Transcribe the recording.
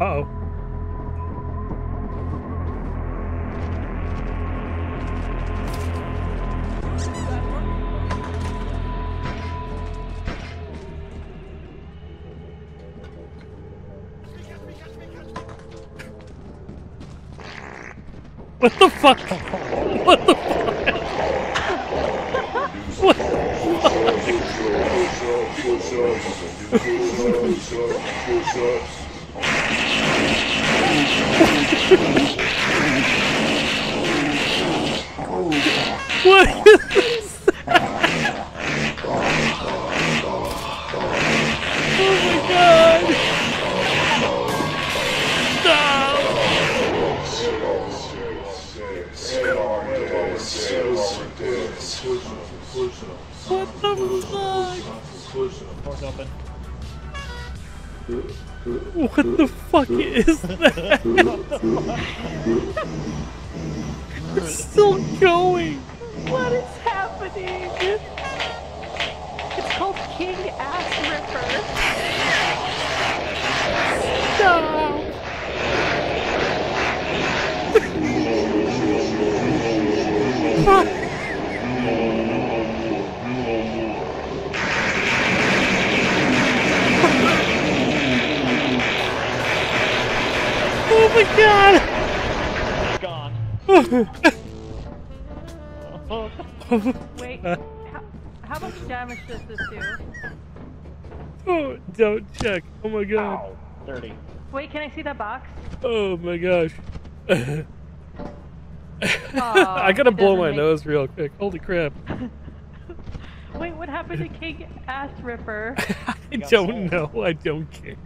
Uh-oh. What the fuck? What the fuck? What the fuck? What is that? Oh my god! Stop! What the fuck? What the fuck is that? it's still going. King Ass Ripper. Stop. Oh my god! Gone. Wait, how, how much damage does this do? Oh, don't check. Oh my god. Ow. 30. Wait, can I see that box? Oh my gosh. I gotta blow my make- nose real quick. Holy crap. Wait, what happened to King Ass Ripper? I don't sold. know. I don't care.